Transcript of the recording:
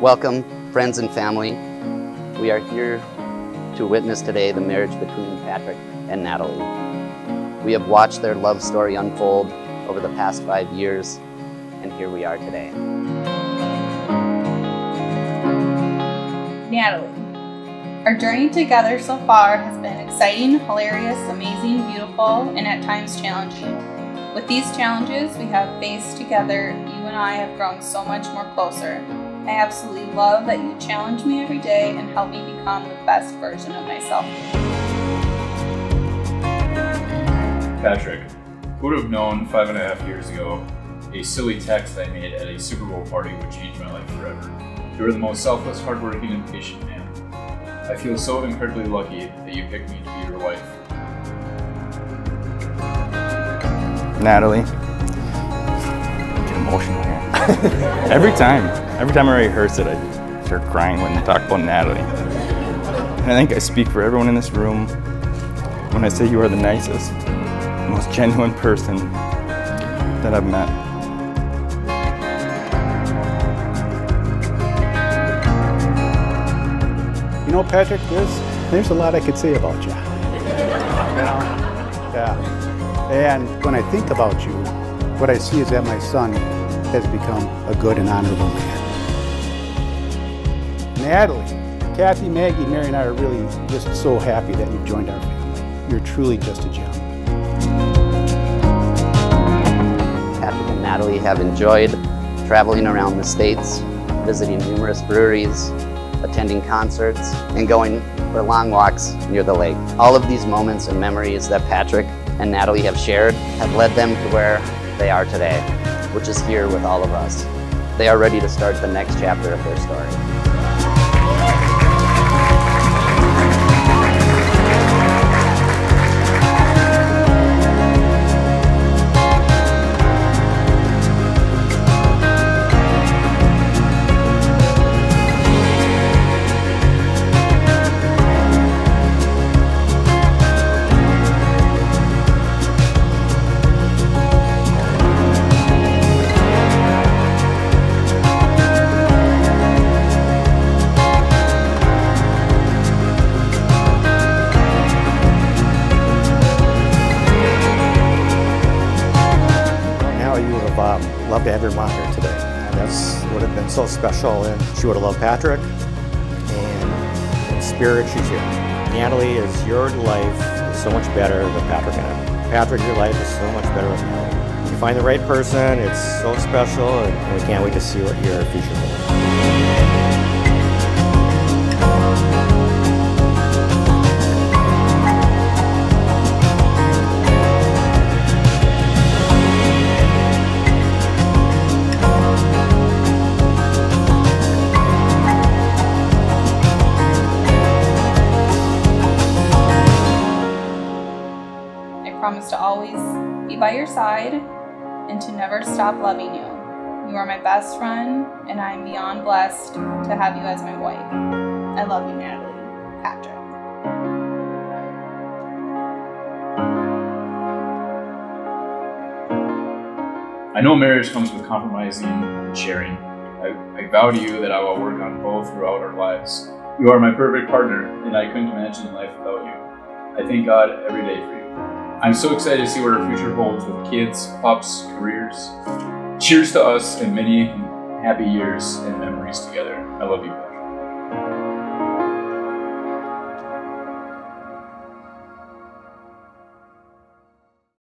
Welcome, friends and family. We are here to witness today the marriage between Patrick and Natalie. We have watched their love story unfold over the past five years, and here we are today. Natalie. Our journey together so far has been exciting, hilarious, amazing, beautiful, and at times challenging. With these challenges we have faced together, you and I have grown so much more closer. I absolutely love that you challenge me every day and help me become the best version of myself. Patrick, who would have known five and a half years ago a silly text I made at a Super Bowl party would change my life forever? You are the most selfless, hardworking, and patient man. I feel so incredibly lucky that you picked me to be your wife. Natalie. Get emotional here. every time, every time I rehearse it, I start crying when I talk about Natalie. And I think I speak for everyone in this room when I say you are the nicest, most genuine person that I've met. You know, Patrick, there's there's a lot I could say about you. Yeah. And when I think about you, what I see is that my son has become a good and honorable man. Natalie, Kathy, Maggie, Mary, and I are really just so happy that you've joined our family. You're truly just a gem. Patrick and Natalie have enjoyed traveling around the States, visiting numerous breweries, attending concerts, and going for long walks near the lake. All of these moments and memories that Patrick and Natalie have shared have led them to where they are today, which is here with all of us. They are ready to start the next chapter of their story. Um, to have your mom here today. And that's would have been so special. And she would have loved Patrick. And in spirit, she's here. Natalie is your life is so much better than Patrick and I. Patrick, your life is so much better with Natalie. You find the right person, it's so special, and we can't wait to see what your future holds. Promise to always be by your side and to never stop loving you. You are my best friend, and I am beyond blessed to have you as my wife. I love you, Natalie. Patrick. I know marriage comes with compromising and sharing. I, I vow to you that I will work on both throughout our lives. You are my perfect partner, and I couldn't imagine life without you. I thank God every day for you. I'm so excited to see what our future holds with kids, pups, careers. Cheers to us and many happy years and memories together. I love you, Patrick.